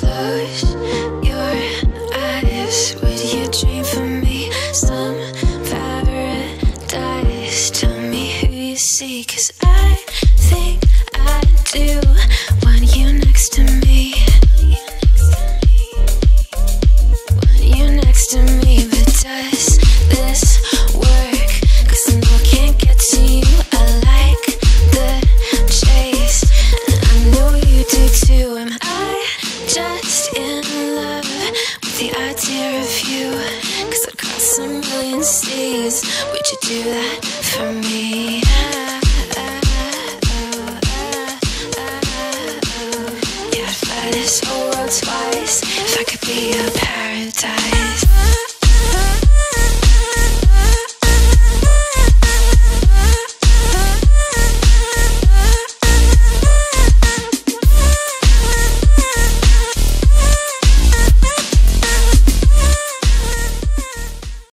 Close your eyes. Would you dream for me? Some paradise. Tell me who you cause I think. Just in love with the idea of you? Cause I'd cross a million seas. Would you do that for me? Yeah, I'd fly this whole world twice if I could be your paradise.